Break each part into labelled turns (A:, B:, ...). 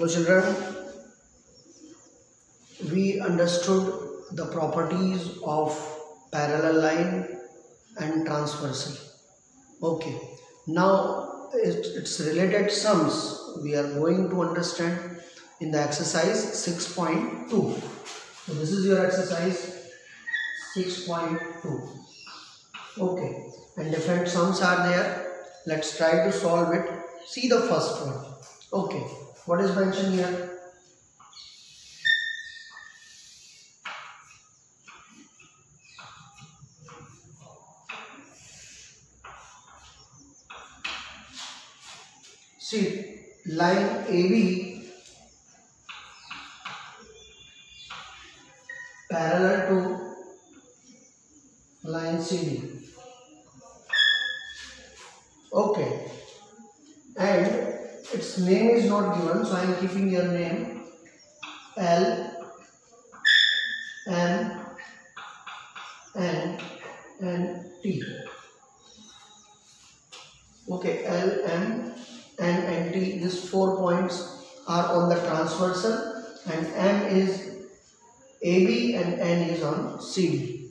A: Hello children, we understood the properties of parallel line and transversal. Okay, now its related sums we are going to understand in the exercise 6.2. So this is your exercise 6.2. Okay, and different sums are there. Let's try to solve it. See the first one. Okay, what is mentioned here? See, line AB parallel to line CD. Name is not given, so I am keeping your name L M N and T. Okay, L M N and T. These four points are on the transversal, and M is AB and N is on CD.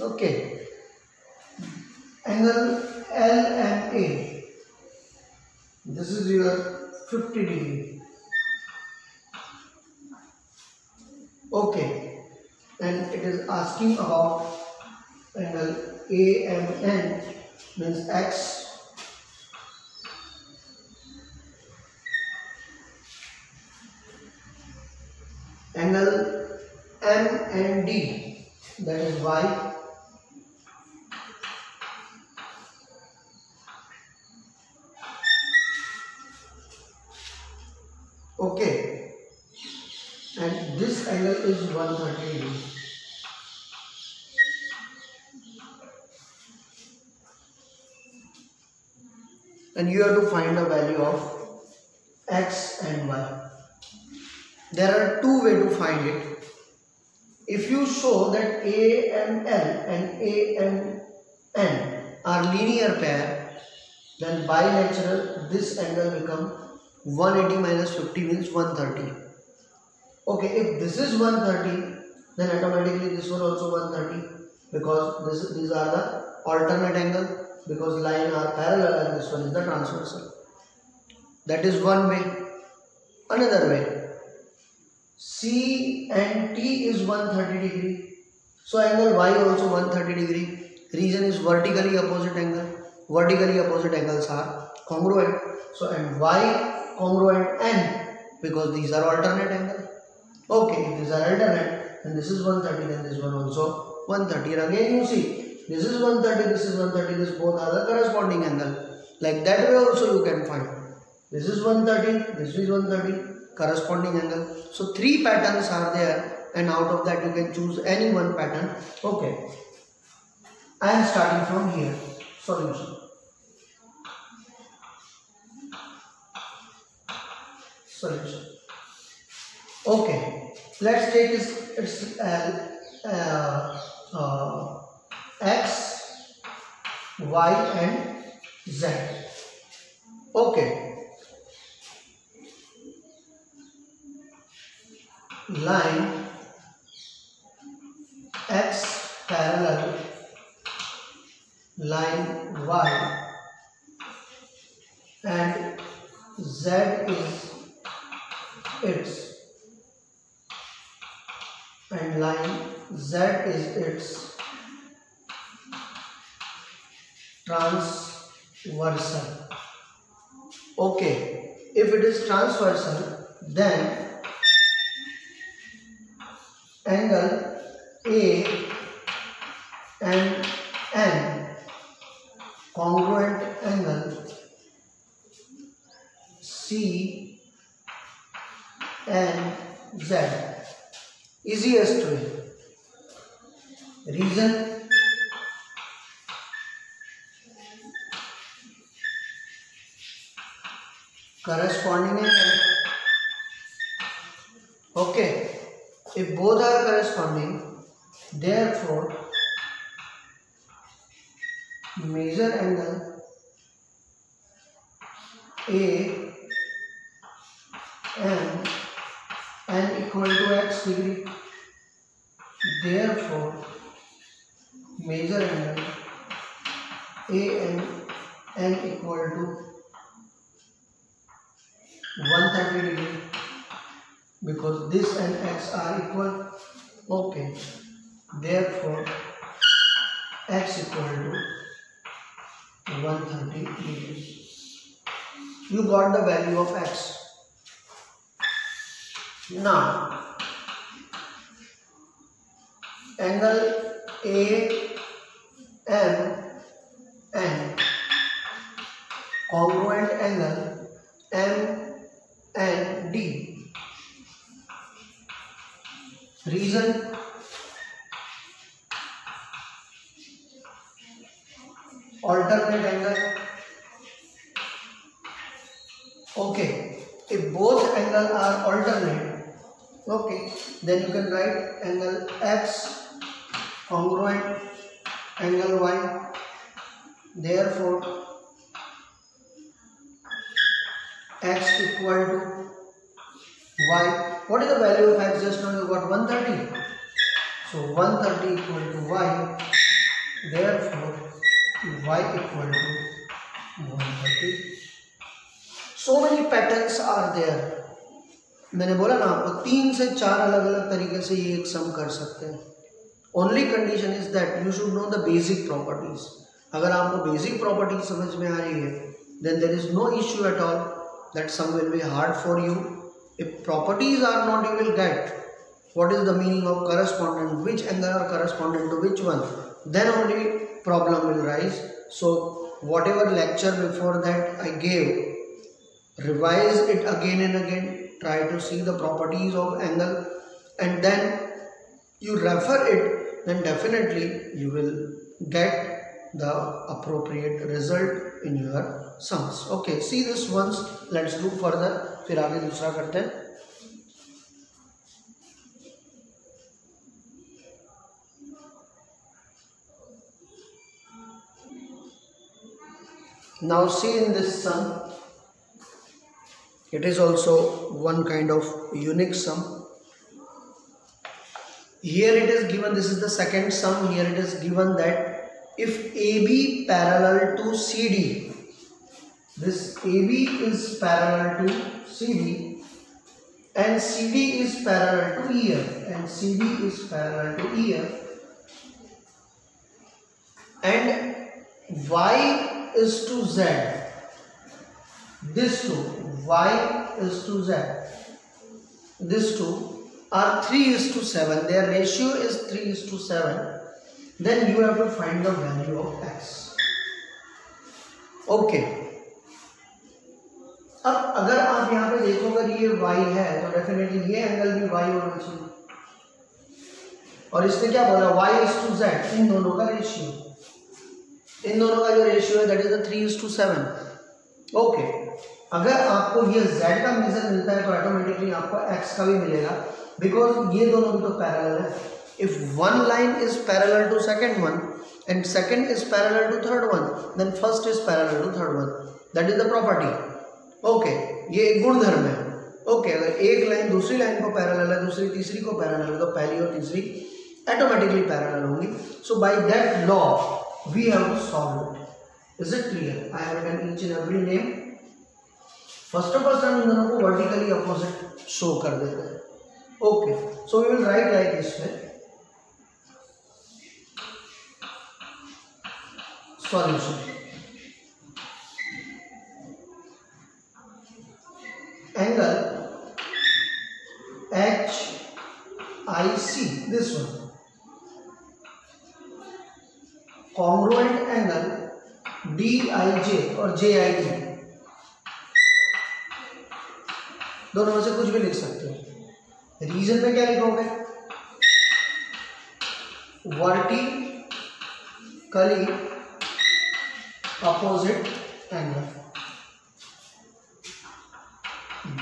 A: Okay. Angle LMA. This is your 50 degree. Okay. And it is asking about angle AMN means X angle M and D that is Y and you have to find the value of x and y. There are two way to find it. If you show that AML and AMN are linear pair then by natural this angle become 180 minus 50 means 130 okay if this is 130 then automatically this one also 130 because this these are the alternate angle because line are parallel and this one is the transversal that is one way another way C and T is 130 degree so angle Y also 130 degree reason is vertically opposite angle vertically opposite angles are congruent so and Y congruent N because these are alternate angle okay if these are alternate then this is 130 then this one also 130 and again you see this is 130 this is 130 this both are the corresponding angle. Like that way also you can find. This is 130 this is 130 corresponding angle. So three patterns are there and out of that you can choose any one pattern. Okay. I am starting from here. Solution. Solution. Okay. Let's take its, its uh, uh, uh, x y and z. Okay. Line x parallel. Line y. And z is its. And line z is its transversal okay. If it is transversal then corresponding angle okay if both are corresponding therefore measure angle A and n equal to x degree. Therefore, major angle AN n equal to 130 degree because this and x are equal. Okay, therefore x equal to 130 degree. You got the value of x. Now, angle A M N congruent angle M and D. Reason alternate angle. Okay, if both angle are alternate okay then you can write angle x congruent angle y therefore x equal to y. What is the value of x just now? You got 130 so 130 equal to y. Therefore, y equal to 130 so many patterns are there. मैंने बोला ना, आपको तीन से चार अलग अलग तरीके से ये एक सम कर सकते हैं। Only condition is that you should know the basic properties अगर आपको बेसिक प्रॉपर्टीज़ समझ में आ रही है then there is no issue at all that some will be hard for you. If properties are not, you will get what is the meaning of correspondent, which angle are correspondent to which one. Then only problem will rise. So whatever lecture before that I gave, revise it again and again. Try to see the properties of angle and then you refer it, then definitely you will get the appropriate result in your sums okay see this once let's do further फिर आगे दूसरा करते हैं now see in this sum it is also one kind of unique sum here it is given this is the second sum here it is given that if AB parallel to CD this AB is parallel to CD and CD is parallel to EF and CD is parallel to EF and Y is to Z. This two y is to z. This two are 3 is to 7 their ratio is 3 is to 7 then you have to find the value of x. Okay. अब अगर आप यहाँ पे देखो, अगर ये y है तो डेफिनेटली ये एंगल भी y होना चाहिए। और इसने क्या बोला? y is to z. इन दोनों का रेशियो इन दोनों का जो रेशियो है that is the three is to seven okay अगर आपको ये z का मेजर मिलता है तो ऑटोमेटिकली आपको x का भी मिलेगा। बिकॉज़ ये दोनों भी तो पैरेलल है। If one line is parallel to second one and second is parallel to third one then first is parallel to third one that is the property okay ये एक गुणधर्म है। ओके okay, अगर एक लाइन दूसरी line को parallel है दूसरी तीसरी को पैरेलल है तो पहली और तीसरी ऑटोमेटिकली पैरेलल होंगी। So by that law we have solve it is it clear I have written each and every name first of all हम इन दोनों को वर्टिकली अपोजिट शो कर देते हैं। Okay so we will write like this solution angle H I C this one congruent angle D I J और J आई जे दोनों में से कुछ भी लिख सकते हो। रीजन में क्या लिखोगे? Vertically opposite angle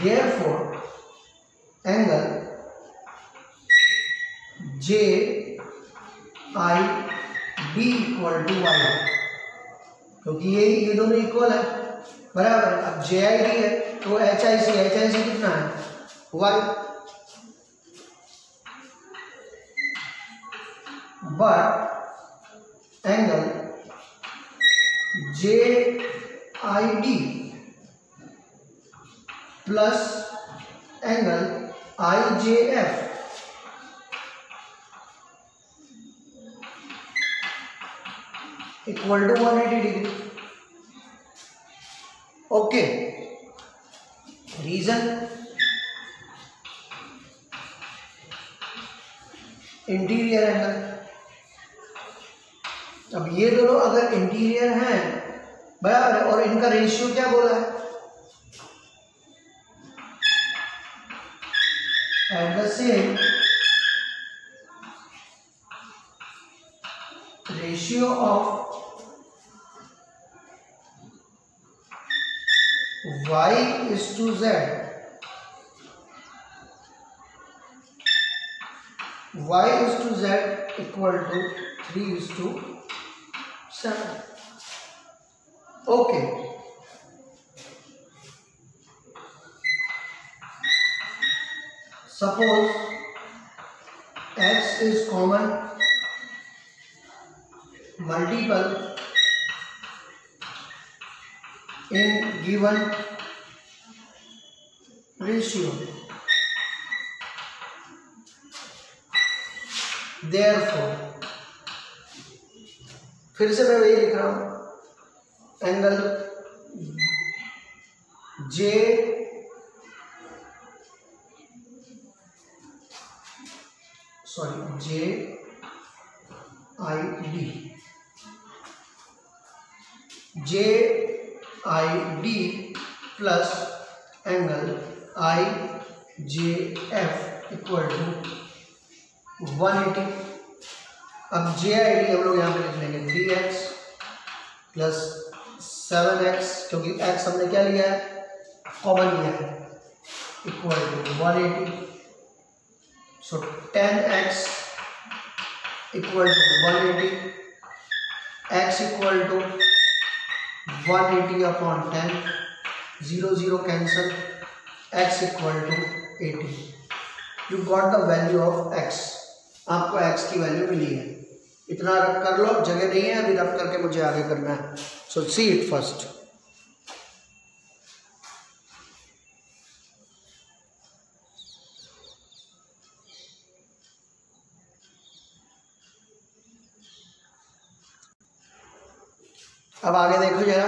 A: therefore, angle J I D equal to Y. क्योंकि ये ये दोनों इक्वल है। बराबर अब जे आई डी है तो H I C H I C कितना है? Why but angle J I D plus angle I J F equal to one eighty degree okay reason interior angle अब ये दोनों अगर इंटीरियर हैं बराबर और इनका रेशियो क्या बोला है? At the same ratio of y is to z. y is to z equal to 3 is to 7 okay suppose x is common multiple in given ratio therefore फिर से मैं वही लिख रहा हूँ। Angle J sorry, J I D, J I D plus angle I J F equal to one eighty. अब J I D हम लोग यहाँ पे लिख लेंगे three x plus seven x क्योंकि एक्स हमने क्या लिया है? कॉमन लिया है। Equal to one eighty so ten x equal to one eighty x equal to 180 upon 10 0 0 cancel. X equal to 80 you got the value of x. आपको x की value मिली है। इतना रब कर लो, जगह नहीं है, अभी रब करके मुझे आगे करना है। सो सी इट फ़र्स्ट अब आगे देखो जरा।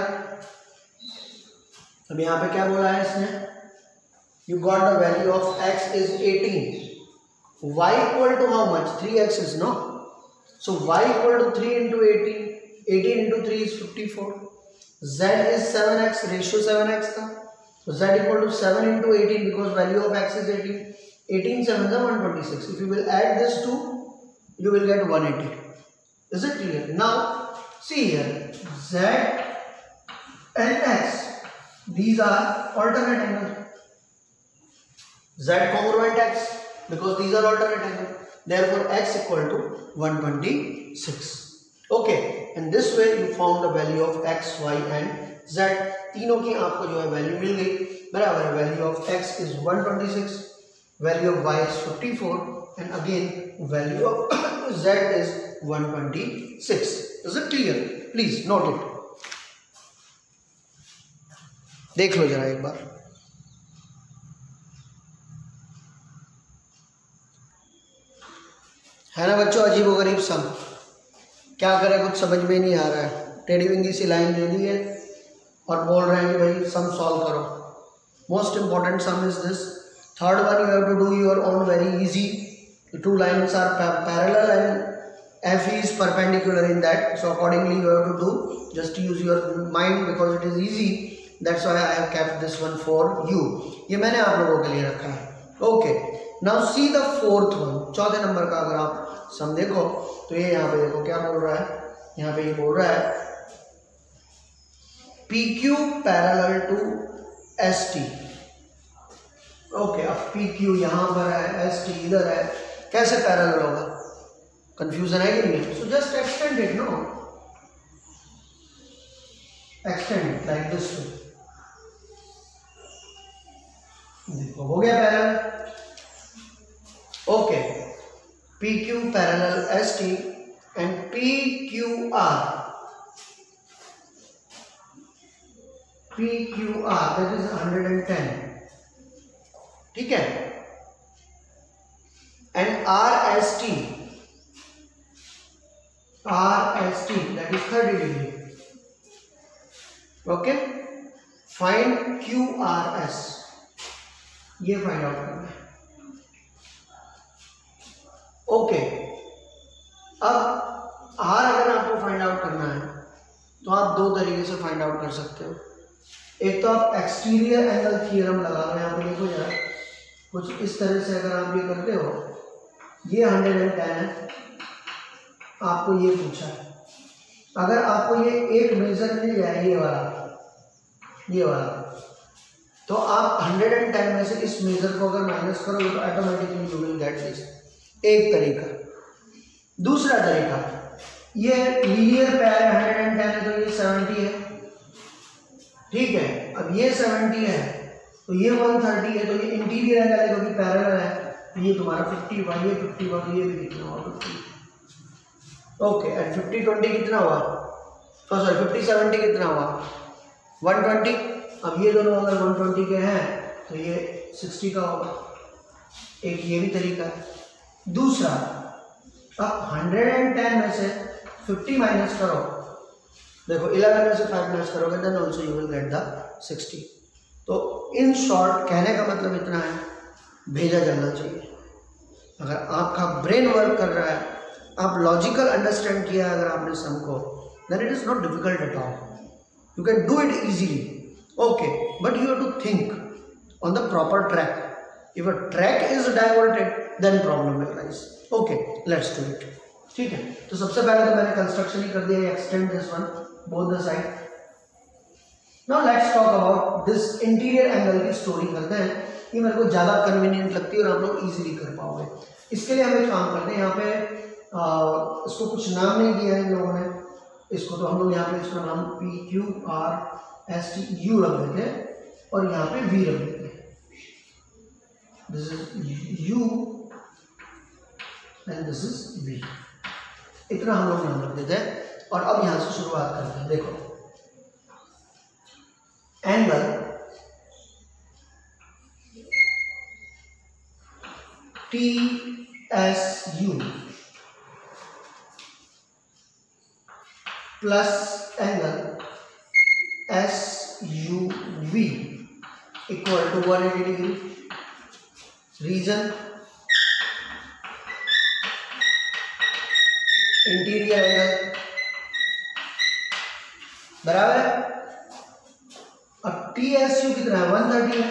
A: अब यहाँ पे क्या बोला है इसने? You got the value of x is eighteen y equal to how much three x is no so y equal to three into eighteen 18 into 3 is 54. Z is 7x, ratio 7x So Z equal to 7 into 18 because value of x is 18. 18 7 is 126. If you will add this to, you will get 180. Is it clear? Now, see here, Z and X, these are alternate angles. Z congruent X because these are alternate angles. Therefore, X equal to 126. Okay in this way you found the value of x y and z तीनों की आपको जो है value मिल गई। बराबर value of x is 126 value of y is 54 and again value of z is 126 is it clear please note it देख लो जरा एक बार। है ना बच्चों अजीब वगरीब सम क्या करें, कुछ समझ में नहीं आ रहा है। टेढ़ी विंगी सी लाइन दे दी है और बोल रहे हैं कि भाई सम सॉल्व करो। Most important sum is this third one you have to do your own very easy two lines are parallel and f is perpendicular in that. So, accordingly, you have to do. Just use your mind because it is easy. That's why I have kept this one for you. ये मैंने आप लोगों के लिए रखा है। Okay now see the fourth one चौथे number का अगर आप सम देखो तो ये यहाँ पे देखो क्या बोल रहा है? यहाँ पे ये बोल रहा है P Q parallel to S T okay अब पी क्यू यहाँ पर है एस टी इधर है। कैसे पैरल होगा? कंफ्यूजन है कि नहीं? So just extend it no extend like this देखो, हो गया parallel okay P R P Q R that is hundred and ten ठीक है? And R S T R S T that is thirty degree okay find Q R S ये find out करना okay अब R अगर आपको find out करना है तो आप दो तरीके से फाइंड आउट कर सकते हो। एक तो आप एक्सटीरियर एंगल थियरम लगा रहे हैं पे देखो जरा कुछ इस तरह से अगर आप ये करते हो, ये हंड्रेड एंड टेन है। आपको ये पूछा है। अगर आपको ये एक मेजर मिल जाए ये वाला ये वाला तो आप हंड्रेड एंड टेन में से इस मेजर को अगर माइनस करोगे तो automatically you will get this एक तरीका। दूसरा तरीका, ये लीनियर पैर हंड्रेड एंड टेन है तो ये सेवेंटी है। ठीक है, अब ये सेवेंटी है तो ये वन थर्टी है तो ये इंटीरियर एंगल है क्योंकि पैरल है तो ये तुम्हारा फिफ्टी वन ये फिफ्टी वन ये भी कितना हुआ? Fifty okay and fifty twenty कितना हुआ? तो सॉरी फिफ्टी सेवेंटी कितना हुआ? वन ट्वेंटी अब ये दोनों अगर वन ट्वेंटी के हैं तो ये सिक्सटी का होगा। एक ये भी तरीका है। दूसरा अब हंड्रेड एंड टेन में से फिफ्टी माइनस करो देखो इलेवन में से फाइव माइनस करोगे then also you will get the sixty तो इन शॉर्ट कहने का मतलब इतना है भेजा जाना चाहिए अगर आपका ब्रेन वर्क कर रहा है आप लॉजिकल अंडरस्टैंड किया अगर आपने सम को then it is not difficult at all You can do it easily. Okay, but you have to think on the proper track. If a track is diverted, then problem will arise. Okay, let's do it. ठीक है? तो सबसे पहले तो मैंने construction ही कर दिया extend this one both the side now let's talk about this interior angle की स्टोरी करते हैं। ये मेरे को ज़्यादा कन्वीनियंट लगती है और आप लोग इजीली कर पाओगे। इसके लिए हम एक काम करते हैं यहाँ पे आ, इसको कुछ नाम नहीं दिया है लोगों ने। इसको तो हम लोग यहाँ पे इसका नाम P Q R S T U रख देते हैं और यहाँ पे वी रख देते this is U and this is V इतना हम लोग नाम रख देते हैं और अब यहाँ से शुरुआत करते हैं। देखो। Angle T S U plus angle plus angle SUV equal to 180 degree. Reason interior angle बराबर है। अब टी एस यू कितना है? वन थर्टी है।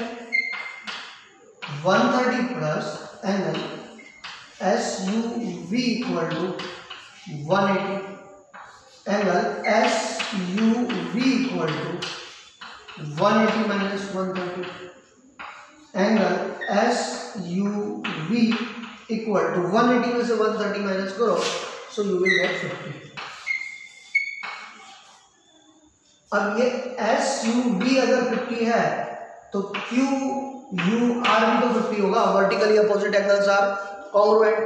A: One thirty plus angle S U V equal to one eighty angle SUV equal to 180 minus 130 angle SUV equal to 180 में से 130 minus करो so you will gate 50 अब ये एस यू वी अगर 50 है तो क्यू यू आर भी तो 50 होगा vertically opposite angles are congruent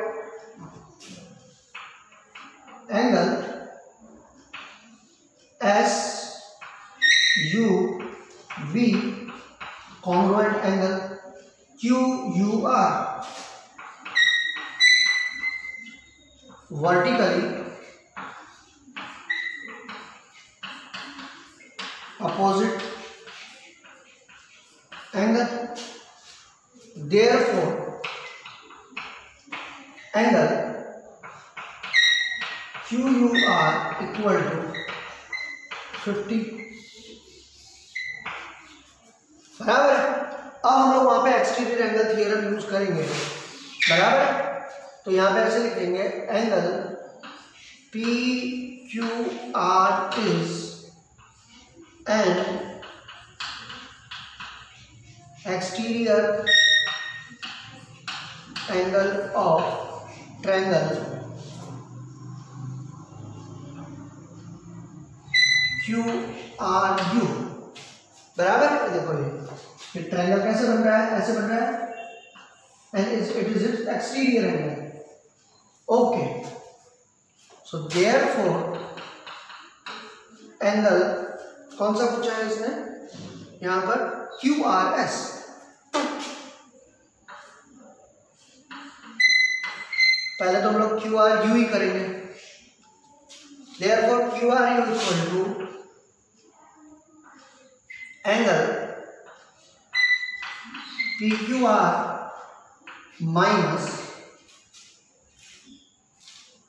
A: angle S U V congruent angle Q U R vertically opposite angle therefore angle QUR equal to fifty बराबर है अब हम लोग वहाँ पे एक्सटीरियर एंगल थियरम यूज़ करेंगे। बराबर? तो यहाँ पे ऐसे लिखेंगे angle P Q R is and exterior angle of triangle Q R U बराबर? देखो ये। कि ट्रायंगल कैसे बन रहा है, ऐसे बन रहा है? And it is it exterior angle okay so therefore angle कौन सा पूछा है इसने? यहाँ पर क्यू आर एस पहले तो हम लोग क्यू आर यू ही करेंगे. Therefore Q R U equal to angle PQR minus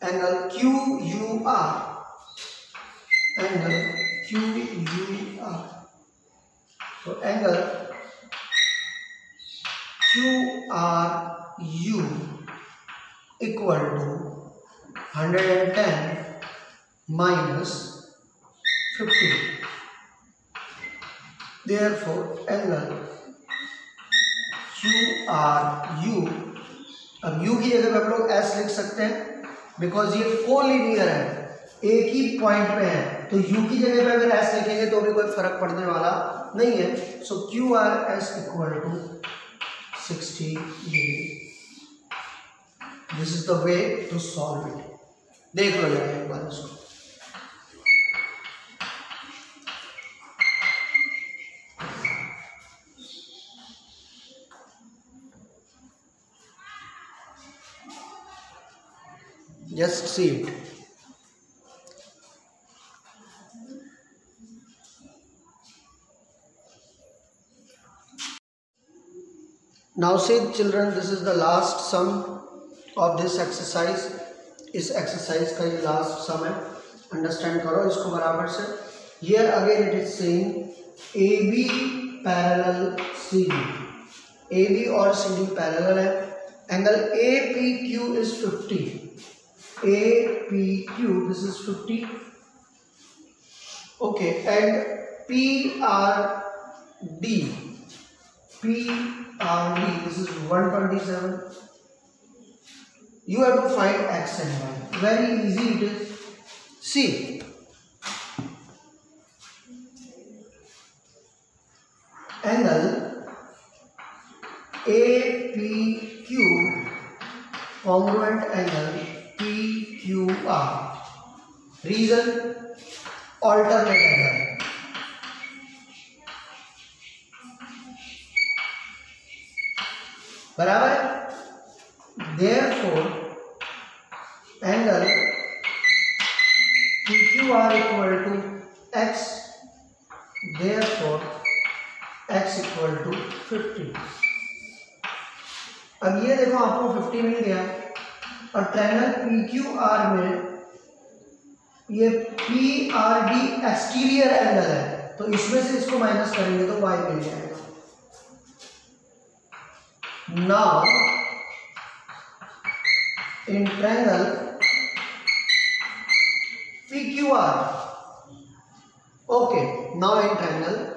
A: angle QUR angle QUR so angle QRU equal to 110 minus 50 therefore angle QRU अब यू की जगह पे आप लोग एस लिख सकते हैं बिकॉज़ ये कोलिनियर है, एक ही पॉइंट पे है तो यू की जगह पे अगर एस लिखेंगे तो भी कोई फ़र्क पड़ने वाला नहीं है। So Q R S equal to sixty degree this is the way to solve it देख लो जरा एक बार इसको। Just see it. Now see children, this is the last sum of this exercise इस एक्सरसाइज का ये लास्ट सम है। Understand करो इसको बराबर से। Here again it is saying A B parallel C D A B और सी डी पैरेलल है। Angle A P Q is 50 APQ. This is 50. Okay, and PRD. PRD. This is 127. You have to find x and y. Very easy it is. See. Angle APQ congruent angle reason alternate angle बराबर therefore angle P Q R equal to x therefore x equal to fifty अब ये देखो, आपको 50 मिल गया। और triangle P Q R में ये P R D exterior angle है तो इसमें से इसको माइनस करेंगे तो y मिल जाएगा now in triangle PQR.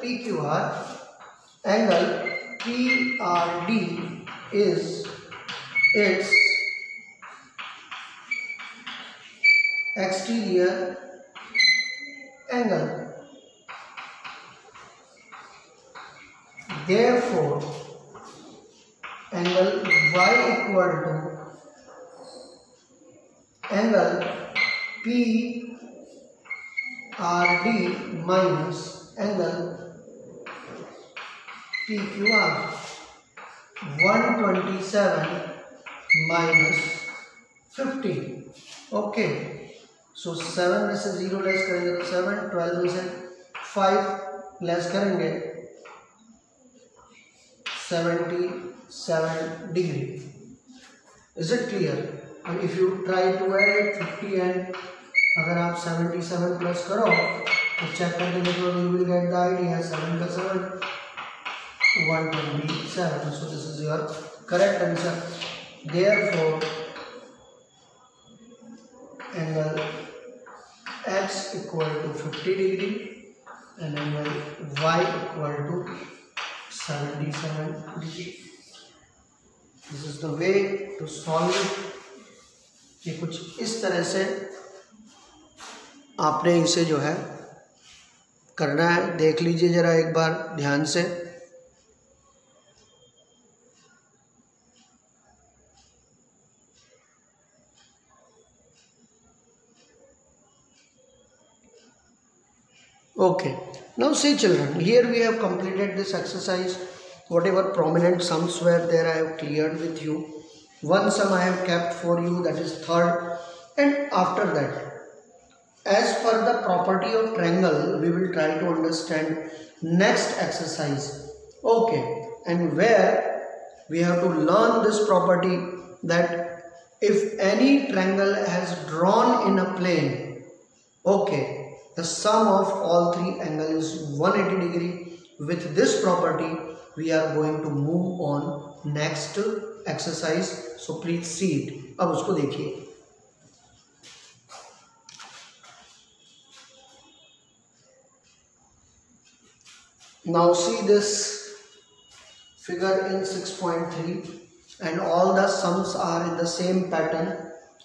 A: P Q R angle P R D is its exterior angle. Therefore, angle y equal to angle P R D minus angle PQR 127 minus fifteen. Okay. So seven में से zero less करेंगे तो seven twelve में से five less करेंगे seventy seven degree is it clear and if you try to add 50 and अगर आप 77 plus करो तो चेक करके देखो you will get the idea 7 plus 7 127 so, this is your correct answer. Therefore, angle x equal to 50 degree and angle y equal to 77 degree this is the way to solve it ये कुछ इस तरह से आपने इसे जो है करना है देख लीजिए ज़रा एक बार ध्यान से Okay. Now see children, here we have completed this exercise. Whatever prominent sums were there I have cleared with you. One sum I have kept for you that is third. And after that, as per the property of triangle, we will try to understand next exercise. Okay. And where we have to learn this property that if any triangle has drawn in a plane, okay, the sum of all three angle is 180 degree with this property we are going to move on next exercise so please see it अब उसको देखिए now see this figure in 6.3 and all the sums are in the same pattern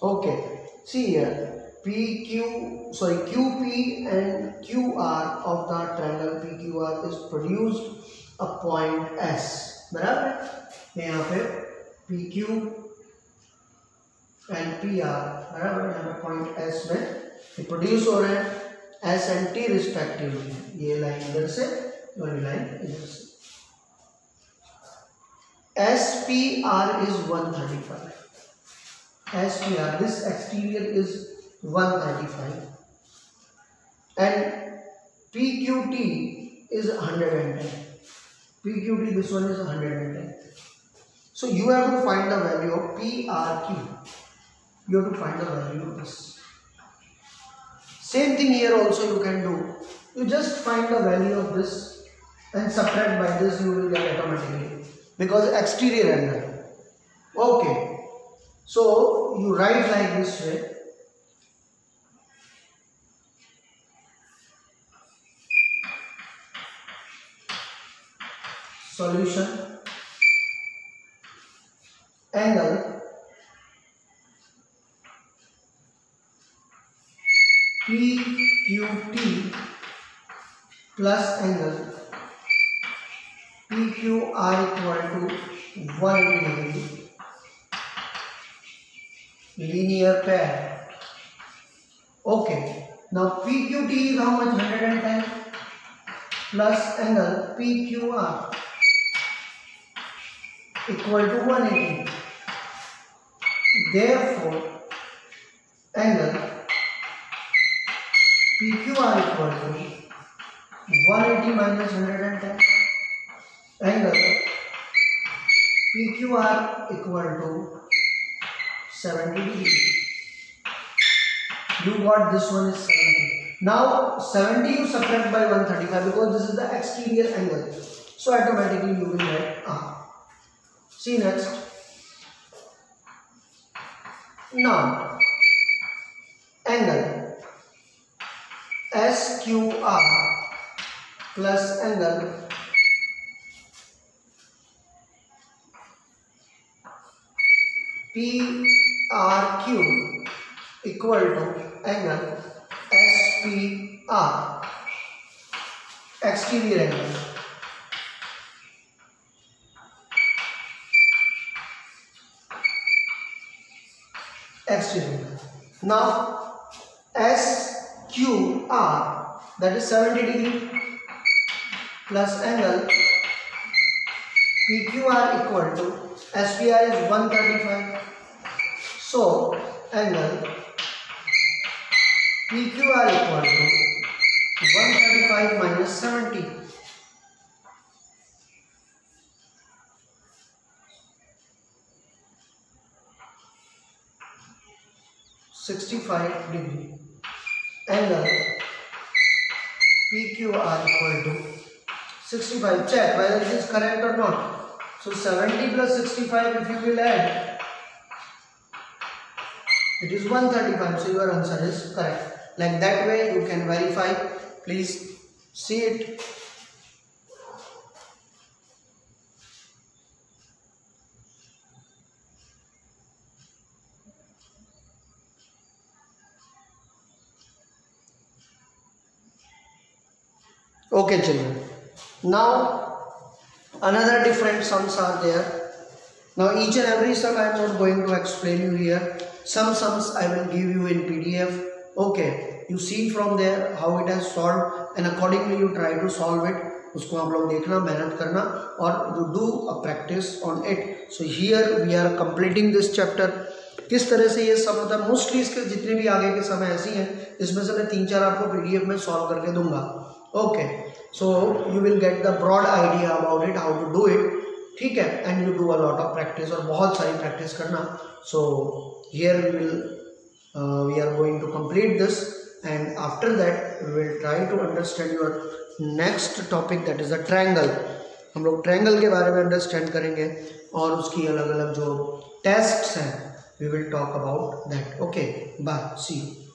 A: okay see here PQ, sorry, QP and QR of the triangle PQR is produced a point S. बराबर यहाँ पे PQ and PR बराबर यहाँ पे point S में produce हो रहे हैं S and T रिस्पेक्टिवली ये लाइन इधर से और ये लाइन इधर से SPR is 135 SPR this exterior is 135 and PQT is 110 PQT this one is 110 so you have to find the value of PRQ you have to find the value of this. Same thing here also you can do. You just find the value of this and subtract by this you will get automatically. Because exterior angle okay. So you write like this way solution. Angle. PQT plus angle. PQR equal to 180 degree. Linear pair. Okay. Now PQT is how much? 110 plus angle PQR equal to one eighty therefore angle P Q R equal to one eighty minus hundred and ten angle P Q R equal to seventy degree you what this one is seventy now seventy you separate by one thirty five because this is the exterior angle so automatically you will get ah See next. Now, angle SQR plus angle PRQ equal to angle SPR exterior angle Now SQR that is 70 degree plus angle PQR equal to SPR is 135. So angle PQR equal to 135 minus 70. 65 degree angle PQR equal to 65 check whether it is correct or not so 70 plus 65 if you will add it is 135 so your answer is correct like that way you can verify please see it okay children now another different sums are there now each and every sum i am not going to explain you here some sums i will give you in pdf okay you see from there how it has solved and accordingly you try to solve it उसको हम लोग देखना मेहनत करना और you do a practice on it so here we are completing this chapter किस तरह से ये सब होता है मोस्टली इसके जितने भी आगे के समय ऐसी हैं इसमें से मैं तीन चार आपको पीडीएफ में सॉल्व करके दूँगा okay so you will get the broad idea about it how to do it ठीक है? And you do a lot of practice और बहुत सारी प्रैक्टिस करना. So here we will we are going to complete this and after that we will try to understand your next topic that is a triangle हम लोग triangle के बारे में understand करेंगे और उसकी अलग अलग जो टेस्ट्स हैं we will talk about that okay bye see you